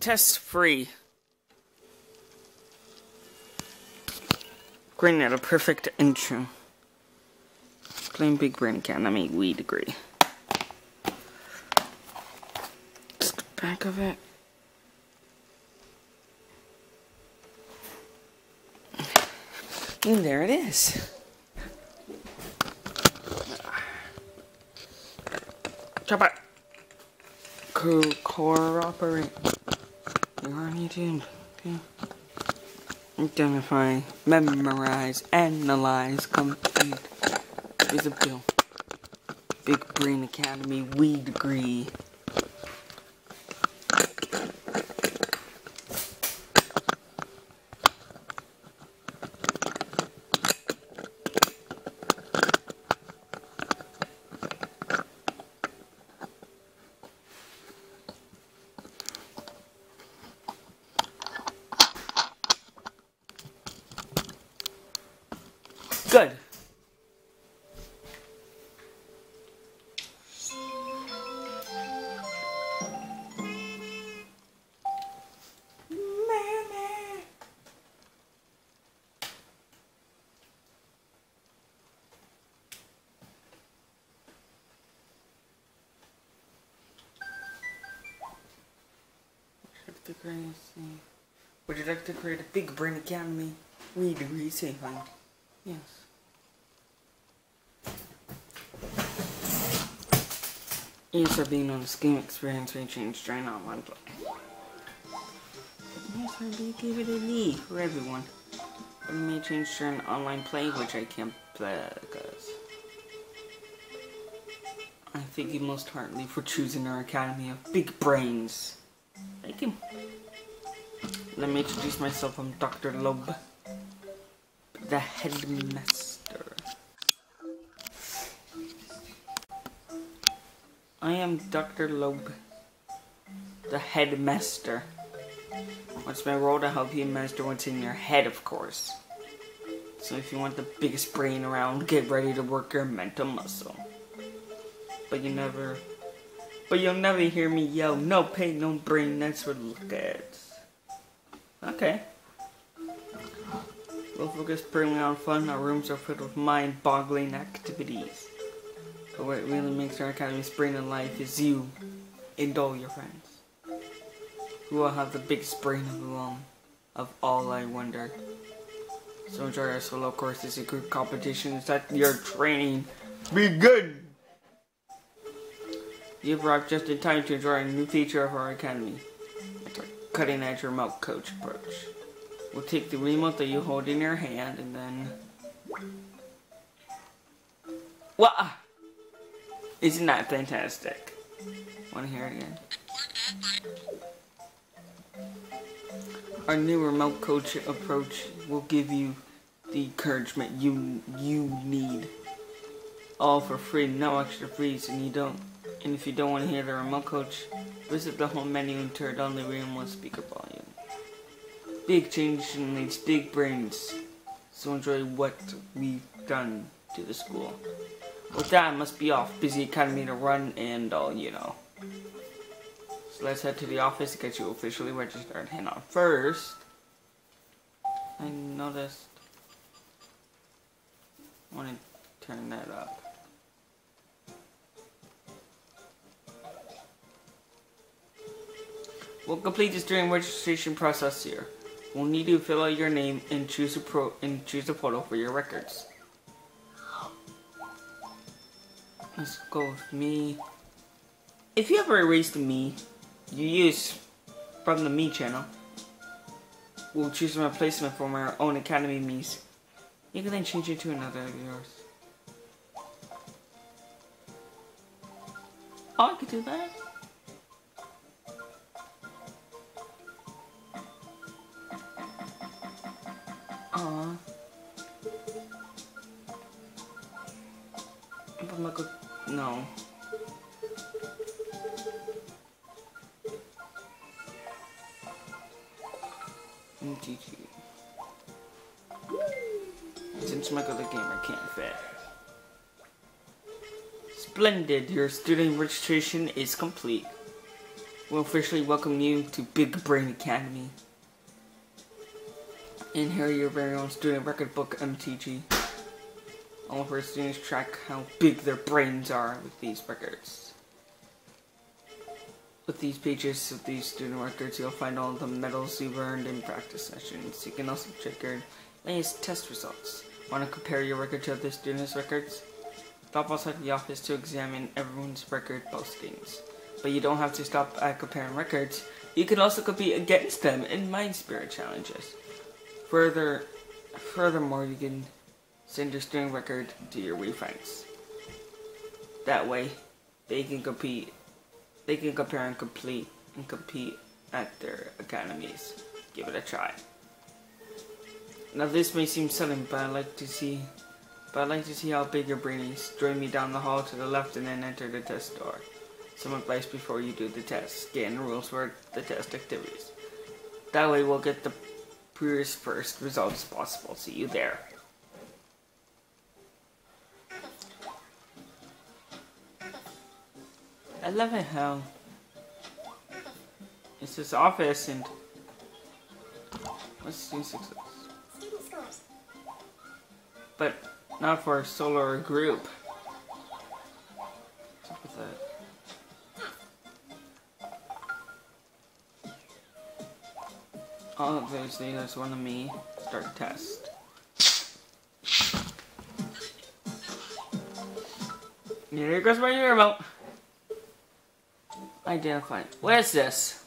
Test free. Green had a perfect intro. Playing Big Brain Academy, Wii Degree. Just the back of it. And there it is. Chop it. Co cooperate. On YouTube. Okay. Identify, memorize, analyze, complete. Visible. Big Brain Academy, Wii Degree. Would you like to create a big brain academy? Wii Degree safe Yes. Yes, are being on a scheme experience may change during online play. Yes, RB give it a knee for everyone. But it may change to an online play, which I can't play because I thank you most heartily for choosing our Academy of Big Brains. Thank you. Let me introduce myself. I'm Dr. Lobe, the headmaster. I am Dr. Lobe, the headmaster. It's my role to help you master what's in your head, of course. So if you want the biggest brain around, get ready to work your mental muscle. But you never, but you'll never hear me yell, no pain, no brain, that's what look at. Okay. We'll focus purely on fun. Our rooms are filled with mind-boggling activities. But what really makes our academy spring in life is you and all your friends. Who will have the biggest brain of them all, of all I wonder. So enjoy our solo courses and group competitions that your training begin! You've arrived just in time to enjoy a new feature of our academy It's our cutting edge remote coach approach. We'll take the remote that you hold in your hand and then. What? Isn't that fantastic? Want to hear it again? Our new remote coach approach will give you the encouragement you you need. All for free, no extra fees, and you don't. And if you don't want to hear the remote coach, Visit the home menu and turn on the room remote speaker volume. Big change needs big brains. So enjoy what we've done to the school. With that, I must be off. Busy academy to run and all, you know. So let's head to the office to get you officially registered. Hang on. First, I noticed. I want to turn that up. We'll complete this during registration process here. We'll need to fill out your name and choose a pro and choose a photo for your records. Let's go with me. If you ever erase the Mii you use from the Mii Channel, we'll choose a replacement from our own Academy Miis. You can then change it to another of yours. Oh, I could do that. But like a, no. GG. Since Michael the Gamer can't fit. Splendid, your student registration is complete. will officially welcome you to Big Brain Academy. And here are your very own student record book MTG. All of our students track how big their brains are with these records. With these pages of these student records, you'll find all the medals you've earned in practice sessions. You can also check your latest test results. Want to compare your record to other students' records? Stop outside the office to examine everyone's record postings. But you don't have to stop at comparing records. You can also compete against them in Mind Spirit challenges. Further, furthermore, you can send your student record to your Wii friends. That way, they can compete. They can compare and complete and compete at their academies. Give it a try. Now this may seem sudden, but I'd like to see but I'd like to see how big your brain is. Join me down the hall to the left and then enter the test door. Some advice before you do the test. Scan the rules for the test activities. That way we'll get the purest first results possible. See you there. I love it how it's this office and let's do success. But not for a solo or group. What's up with that? All of those leaders one of me. Start test. Here goes my remote. Identify. What is this?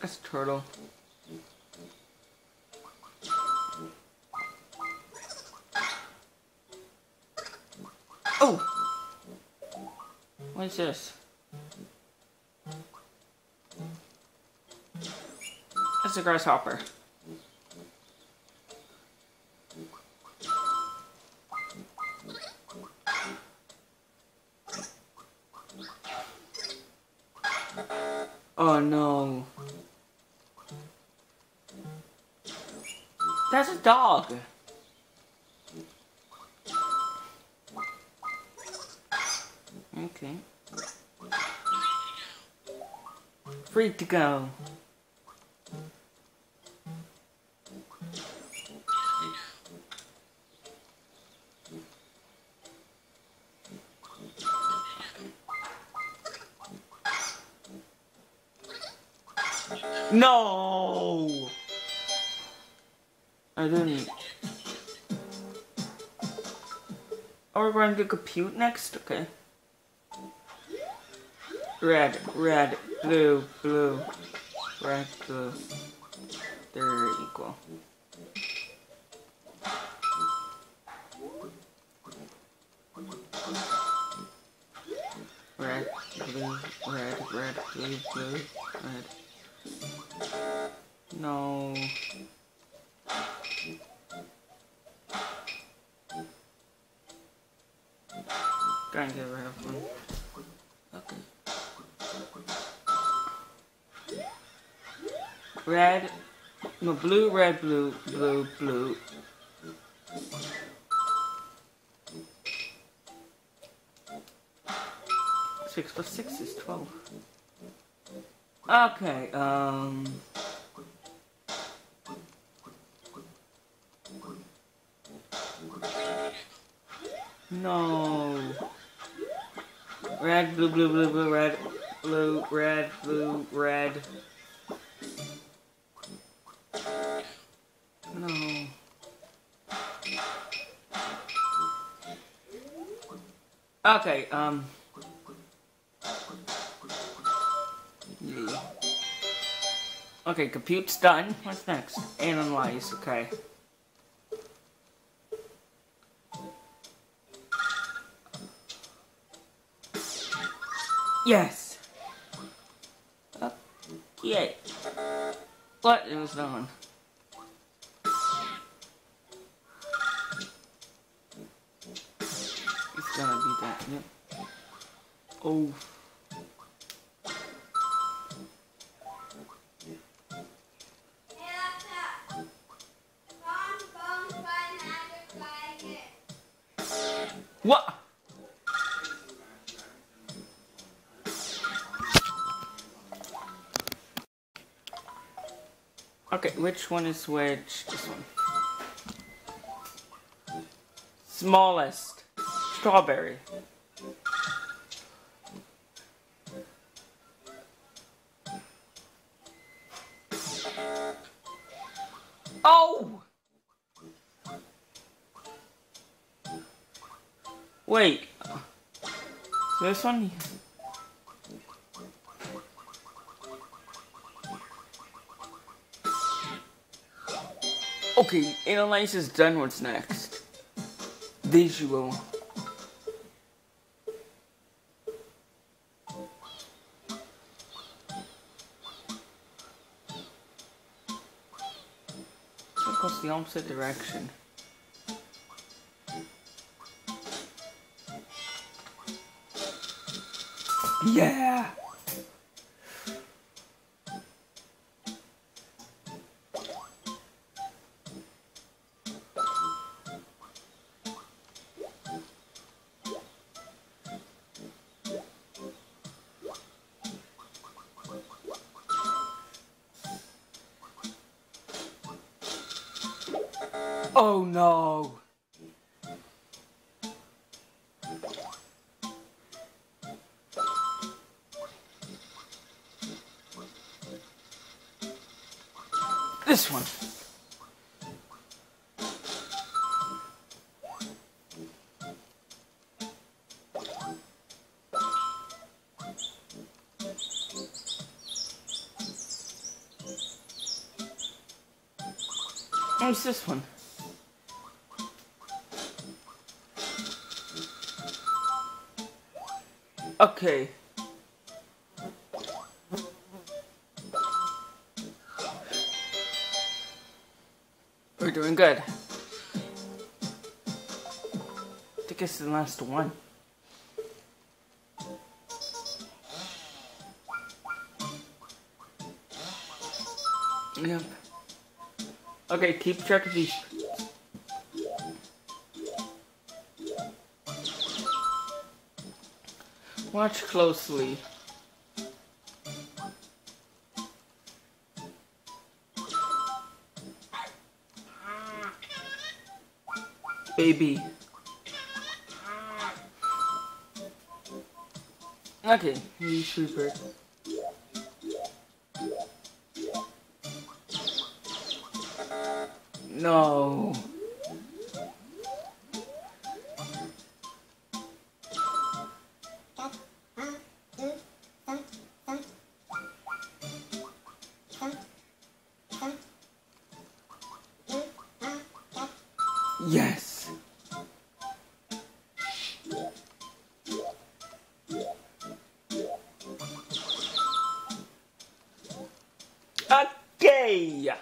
That's a turtle. Oh! What is this? That's a grasshopper. Oh no. That's a dog. Okay. Free to go. No! I didn't. Are we going to compute next? Okay. Red, red, blue, blue, red, blue. They're equal. Red, blue, red, red, blue, blue, red. No. Get rid of one. Okay. Red, no, blue, red, blue, blue, blue. Six plus six is twelve. Okay, um. No. Red, blue, blue, blue, blue, red, blue, red, blue, red. No. Okay, um. Yeah. Okay, compute's done. What's next? Analyze, okay. Yes! Okay. What? It was done. It's gonna be that, yep. Oh. What? Okay, which one is which? This one. Smallest. Strawberry. Wait. This one? Okay, analyze is done. What's next? Visual. Goes the opposite direction. Yeah! Oh no! What's this one? Okay. We're doing good. I think it's the last one. Yep. Okay, keep track of these. Watch closely. Baby. Okay, you super. No. Yes. Okay.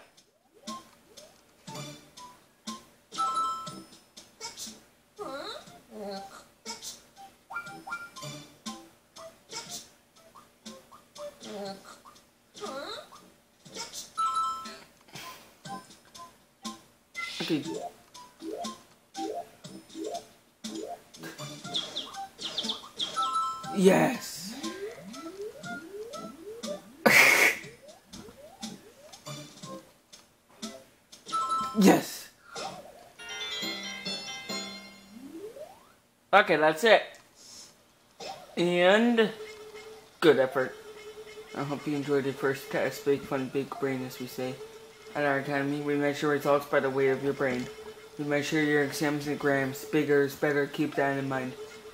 Yes. Okay, that's it. And good effort. I hope you enjoyed the first test. Big fun, big brain, as we say. At our academy, we measure results by the weight of your brain. We measure your exams in grams. Bigger is better, keep that in mind.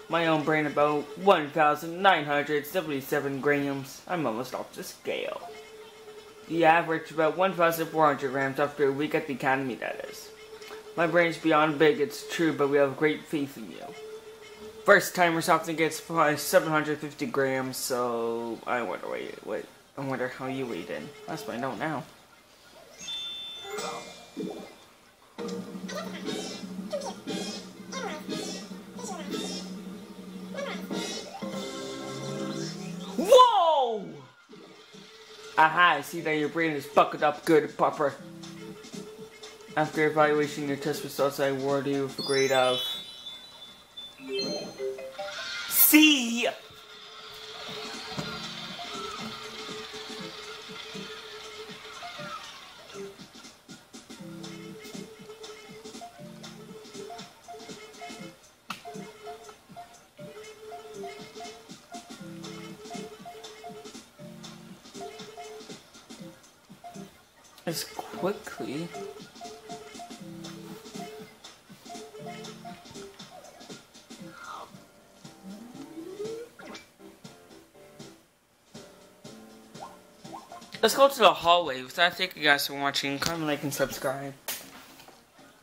My own brain about 1,977 grams. I'm almost off the scale. The average about 1,400 grams after a week at the academy, that is. My brain's beyond big, it's true, but we have great faith in you. First timers often gets 750 grams, so I wonder wait, wait, I wonder how you weighed in. That's my note now. Aha, I see that your brain is buckled up good, Pupper. After evaluation your test results, I award you with a grade of as quickly. Let's go to the hallway. So I thank you guys for watching. Comment, like, and subscribe.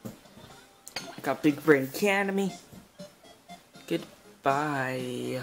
I got Big Brain Academy. Goodbye.